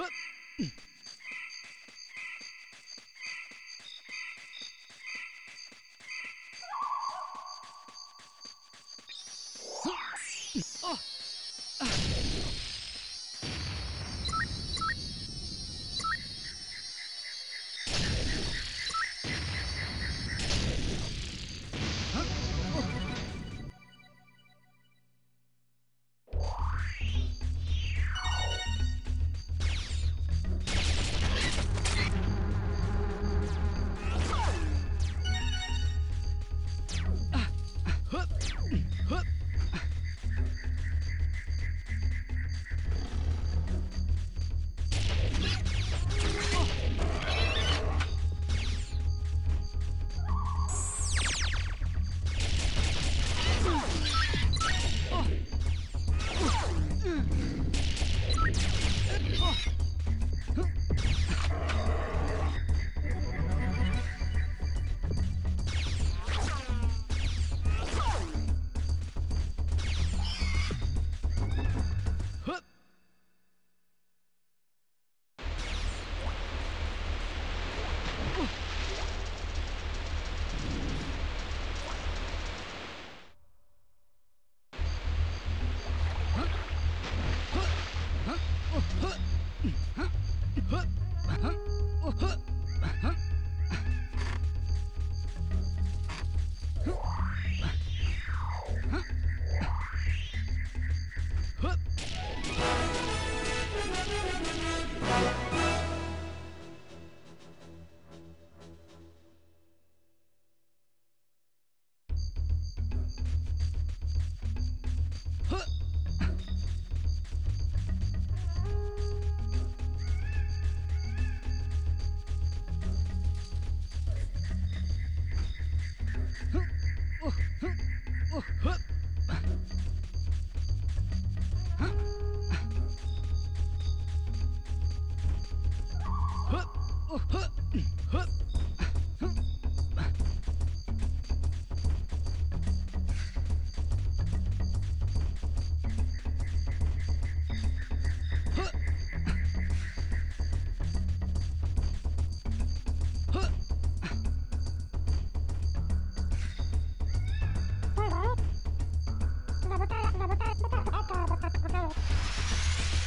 Huh. Huh? работает, работает, это работает, работает.